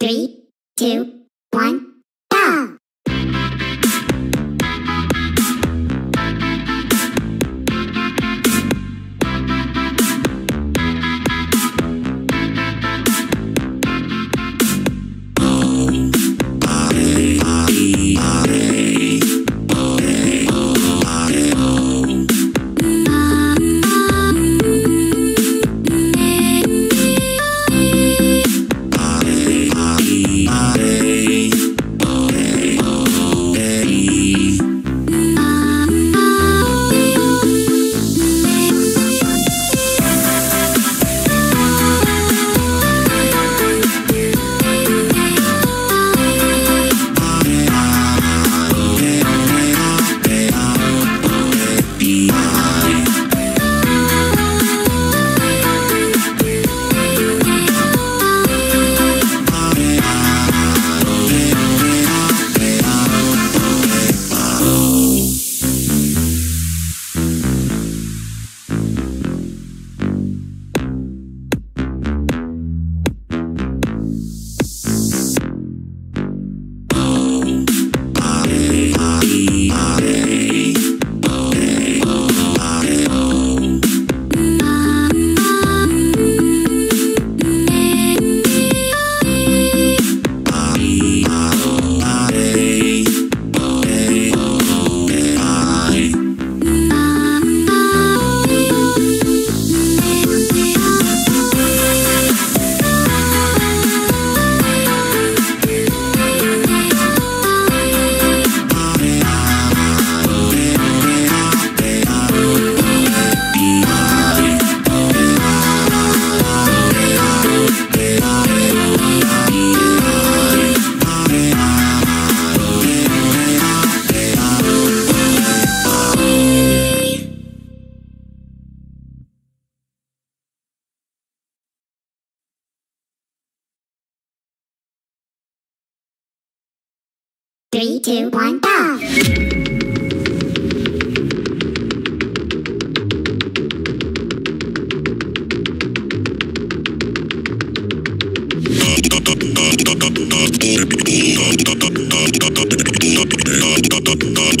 Three, two, one, Three, two, one, go! Dot dot dot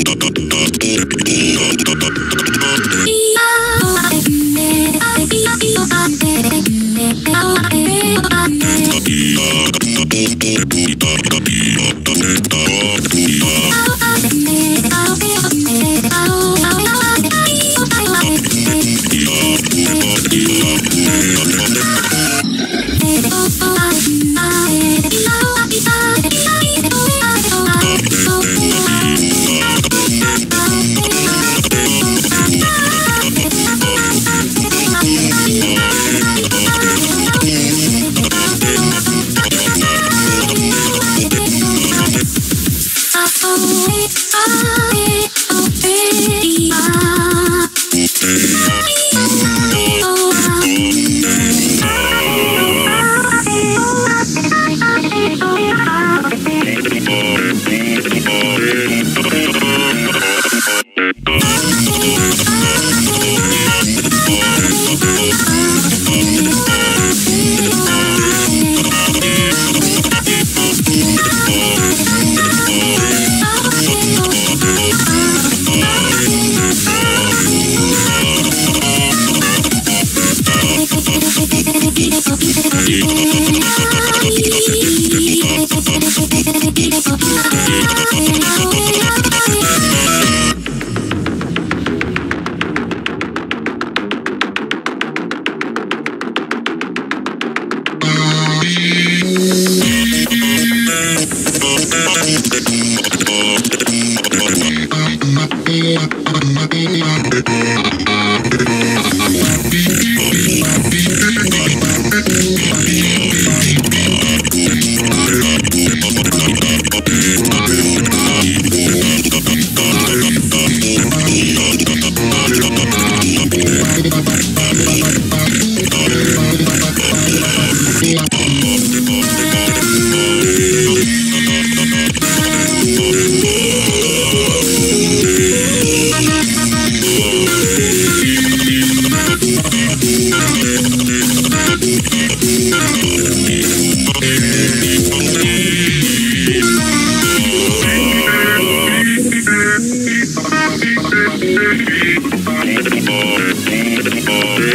Gracias.